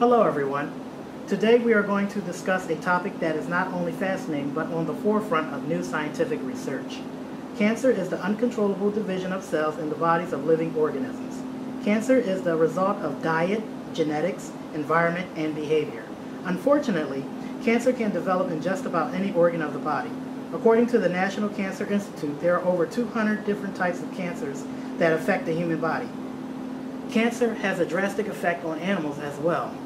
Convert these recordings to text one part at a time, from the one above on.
Hello everyone. Today we are going to discuss a topic that is not only fascinating but on the forefront of new scientific research. Cancer is the uncontrollable division of cells in the bodies of living organisms. Cancer is the result of diet, genetics, environment, and behavior. Unfortunately, cancer can develop in just about any organ of the body. According to the National Cancer Institute, there are over 200 different types of cancers that affect the human body. Cancer has a drastic effect on animals as well.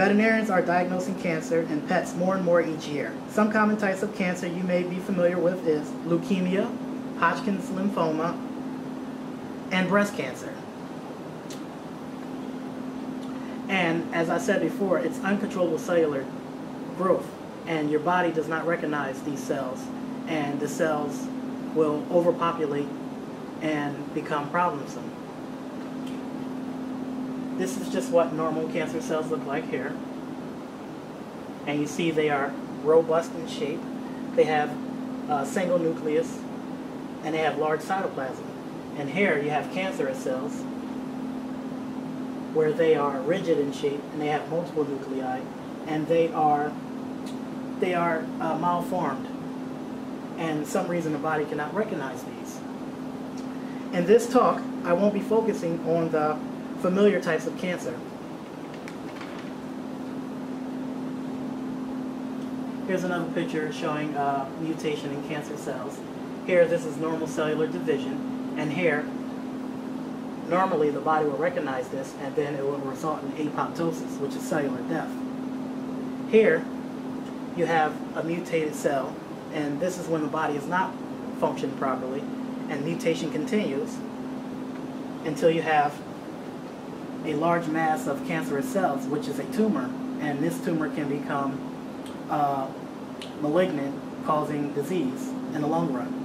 Veterinarians are diagnosing cancer in pets more and more each year. Some common types of cancer you may be familiar with is leukemia, Hodgkin's lymphoma, and breast cancer. And as I said before, it's uncontrollable cellular growth and your body does not recognize these cells and the cells will overpopulate and become problemsome. This is just what normal cancer cells look like here. And you see they are robust in shape. They have a single nucleus and they have large cytoplasm. And here you have cancerous cells where they are rigid in shape and they have multiple nuclei and they are they are uh, malformed and some reason the body cannot recognize these. In this talk, I won't be focusing on the familiar types of cancer. Here's another picture showing uh, mutation in cancer cells. Here, this is normal cellular division, and here, normally the body will recognize this, and then it will result in apoptosis, which is cellular death. Here, you have a mutated cell, and this is when the body is not functioning properly, and mutation continues until you have a large mass of cancerous cells, which is a tumor, and this tumor can become uh, malignant, causing disease in the long run.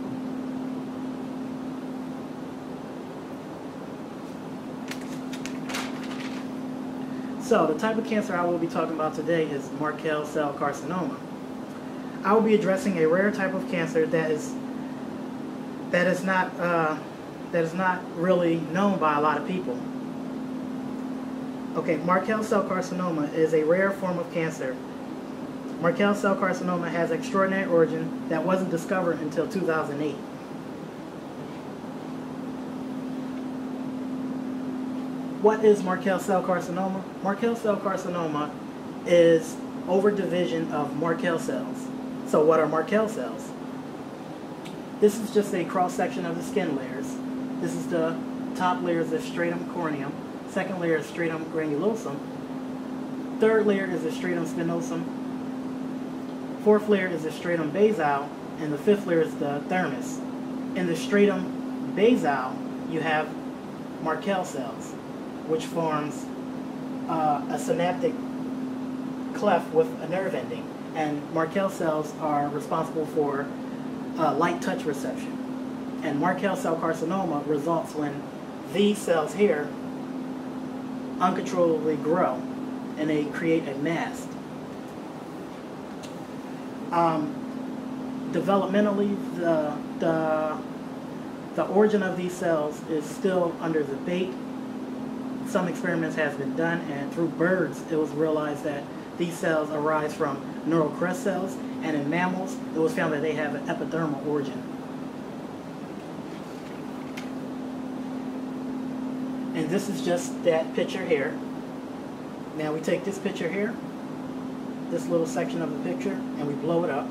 So the type of cancer I will be talking about today is Merkel cell carcinoma. I will be addressing a rare type of cancer that is that is not uh, that is not really known by a lot of people. Okay, Merkel cell carcinoma is a rare form of cancer. Merkel cell carcinoma has extraordinary origin that wasn't discovered until 2008. What is Merkel cell carcinoma? Merkel cell carcinoma is overdivision of Merkel cells. So what are Merkel cells? This is just a cross-section of the skin layers. This is the top layer of stratum corneum. Second layer is stratum granulosum. Third layer is the stratum spinosum. Fourth layer is the stratum basal. And the fifth layer is the dermis. In the stratum basal, you have Merkel cells which forms uh, a synaptic cleft with a nerve ending. And Merkel cells are responsible for uh, light touch reception. And Merkel cell carcinoma results when these cells here uncontrollably grow and they create a mass. Um, developmentally, the, the, the origin of these cells is still under debate some experiments has been done, and through birds, it was realized that these cells arise from neural crest cells, and in mammals, it was found that they have an epidermal origin. And this is just that picture here. Now we take this picture here, this little section of the picture, and we blow it up.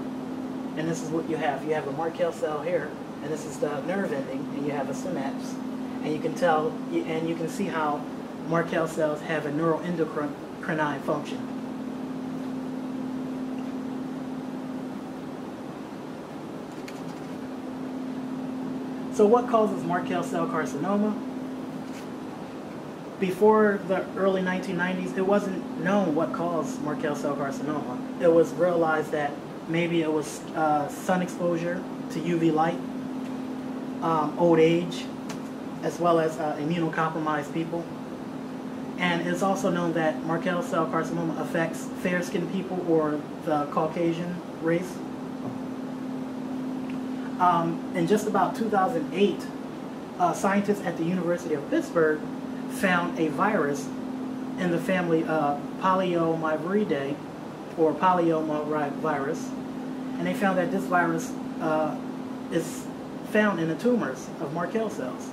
And this is what you have. You have a Merkel cell here, and this is the nerve ending, and you have a synapse. And you can tell, and you can see how Merkel cells have a neuroendocrine function. So what causes Merkel cell carcinoma? Before the early 1990s, it wasn't known what caused Merkel cell carcinoma. It was realized that maybe it was uh, sun exposure to UV light, um, old age, as well as uh, immunocompromised people. And it's also known that Merkel cell carcinoma affects fair-skinned people or the Caucasian race. Um, in just about 2008, uh, scientists at the University of Pittsburgh found a virus in the family uh, Polyomaviridae, or polyomavirus, and they found that this virus uh, is found in the tumors of Merkel cells.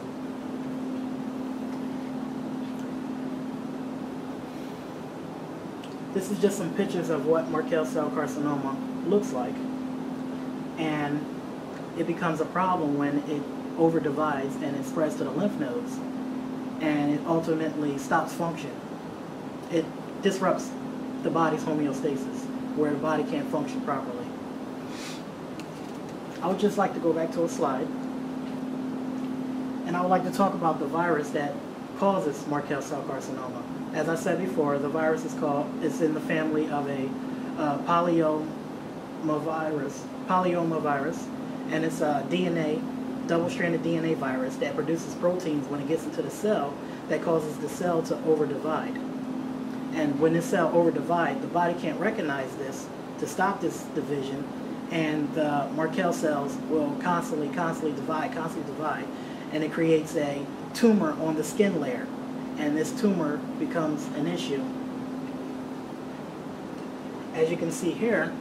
This is just some pictures of what Merkel cell carcinoma looks like. And it becomes a problem when it overdivides and it spreads to the lymph nodes. And it ultimately stops function. It disrupts the body's homeostasis, where the body can't function properly. I would just like to go back to a slide. And I would like to talk about the virus that causes Merkel cell carcinoma. As I said before, the virus is called, it's in the family of a uh, polyomavirus, polyomavirus, and it's a DNA, double-stranded DNA virus that produces proteins when it gets into the cell that causes the cell to overdivide. And when this cell overdivide, the body can't recognize this to stop this division, and the Merkel cells will constantly, constantly divide, constantly divide, and it creates a tumor on the skin layer and this tumor becomes an issue. As you can see here,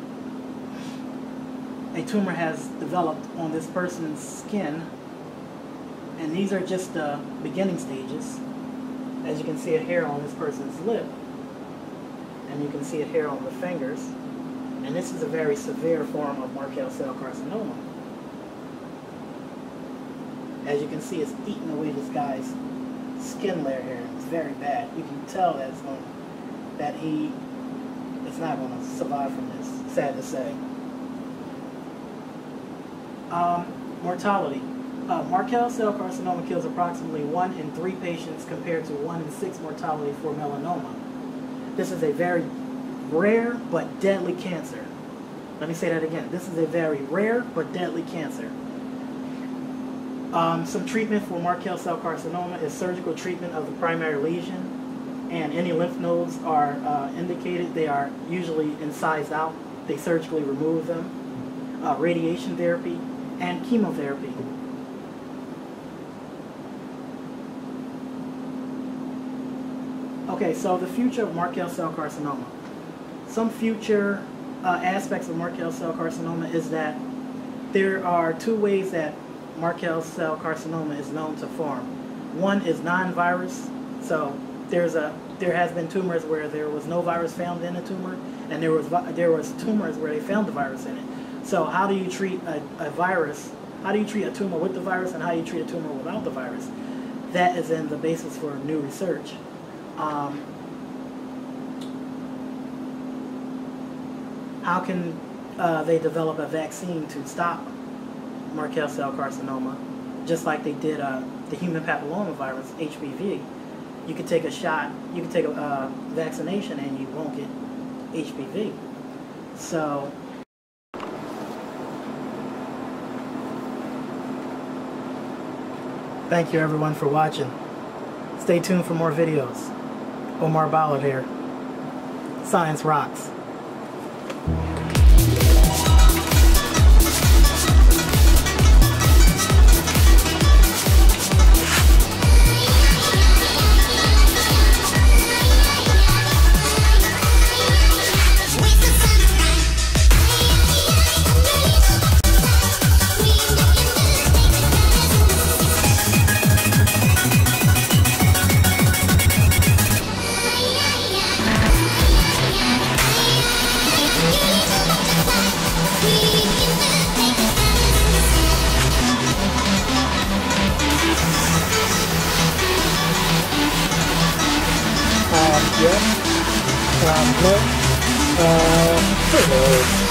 a tumor has developed on this person's skin and these are just the beginning stages. As you can see a hair on this person's lip and you can see a hair on the fingers and this is a very severe form of Merkel cell carcinoma. As you can see, it's eating away this guy's skin layer here. It's very bad. You can tell that going, that he is not going to survive from this. Sad to say. Um, mortality. Uh, Merkel cell carcinoma kills approximately one in three patients compared to one in six mortality for melanoma. This is a very rare but deadly cancer. Let me say that again. This is a very rare but deadly cancer. Um, some treatment for Merkel cell carcinoma is surgical treatment of the primary lesion, and any lymph nodes are uh, indicated. They are usually incised out. They surgically remove them. Uh, radiation therapy and chemotherapy. Okay, so the future of Merkel cell carcinoma. Some future uh, aspects of Merkel cell carcinoma is that there are two ways that Merkel cell carcinoma is known to form. One is non-virus, so there's a there has been tumors where there was no virus found in the tumor, and there was there was tumors where they found the virus in it. So how do you treat a, a virus? How do you treat a tumor with the virus, and how do you treat a tumor without the virus? That is in the basis for new research. Um, how can uh, they develop a vaccine to stop Merkel cell carcinoma, just like they did uh, the human papillomavirus, HPV. You could take a shot, you could take a uh, vaccination and you won't get HPV. So, thank you everyone for watching. Stay tuned for more videos. Omar Ballard here. Science rocks. 感觉，两，呃，四个。